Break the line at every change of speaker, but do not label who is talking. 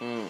Mm.